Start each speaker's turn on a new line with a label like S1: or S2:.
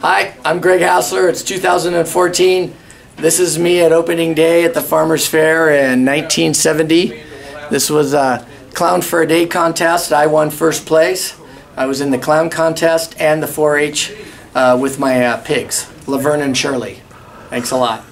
S1: Hi, I'm Greg Hassler. It's 2014. This is me at opening day at the Farmers Fair in 1970. This was a Clown for a Day contest. I won first place. I was in the clown contest and the 4-H uh, with my uh, pigs, Laverne and Shirley. Thanks a lot.